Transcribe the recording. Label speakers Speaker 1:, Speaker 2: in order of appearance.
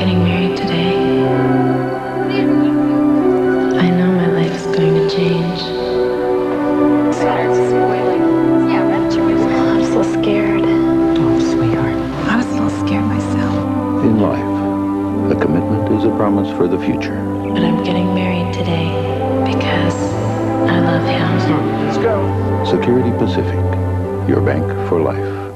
Speaker 1: getting married today. I know my life is going to change. I'm so scared. Oh,
Speaker 2: sweetheart.
Speaker 1: I was a little scared myself.
Speaker 3: In life, a commitment is a promise for the future.
Speaker 1: But I'm getting married today because I love him.
Speaker 4: Let's go.
Speaker 3: Security Pacific, your bank for life.